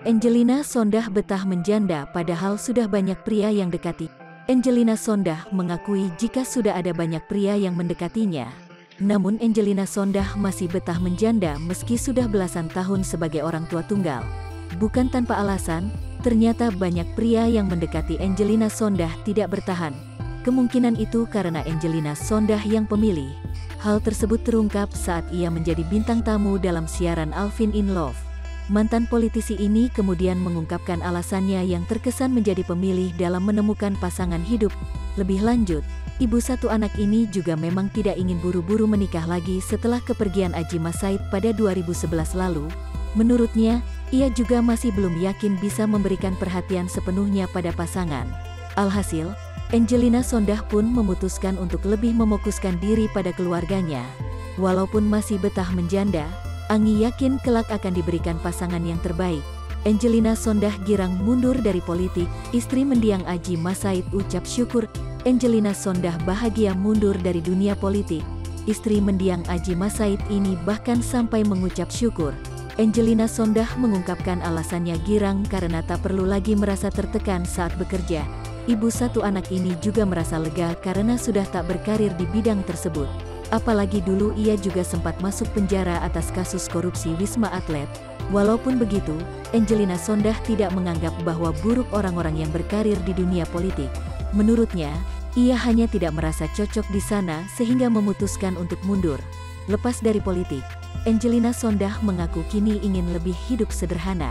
Angelina Sondah betah menjanda padahal sudah banyak pria yang dekati. Angelina Sondah mengakui jika sudah ada banyak pria yang mendekatinya. Namun Angelina Sondah masih betah menjanda meski sudah belasan tahun sebagai orang tua tunggal. Bukan tanpa alasan, ternyata banyak pria yang mendekati Angelina Sondah tidak bertahan. Kemungkinan itu karena Angelina Sondah yang pemilih. Hal tersebut terungkap saat ia menjadi bintang tamu dalam siaran Alvin in Love. Mantan politisi ini kemudian mengungkapkan alasannya yang terkesan menjadi pemilih dalam menemukan pasangan hidup. Lebih lanjut, ibu satu anak ini juga memang tidak ingin buru-buru menikah lagi setelah kepergian Aji Masaid pada 2011 lalu. Menurutnya, ia juga masih belum yakin bisa memberikan perhatian sepenuhnya pada pasangan. Alhasil, Angelina Sondah pun memutuskan untuk lebih memokuskan diri pada keluarganya. Walaupun masih betah menjanda, Anggi yakin kelak akan diberikan pasangan yang terbaik. Angelina Sondah girang mundur dari politik, istri mendiang Aji Masaid ucap syukur. Angelina Sondah bahagia mundur dari dunia politik. Istri mendiang Aji Masaid ini bahkan sampai mengucap syukur. Angelina Sondah mengungkapkan alasannya girang karena tak perlu lagi merasa tertekan saat bekerja. Ibu satu anak ini juga merasa lega karena sudah tak berkarir di bidang tersebut. Apalagi dulu ia juga sempat masuk penjara atas kasus korupsi Wisma Atlet. Walaupun begitu, Angelina Sondah tidak menganggap bahwa buruk orang-orang yang berkarir di dunia politik. Menurutnya, ia hanya tidak merasa cocok di sana sehingga memutuskan untuk mundur. Lepas dari politik, Angelina Sondah mengaku kini ingin lebih hidup sederhana.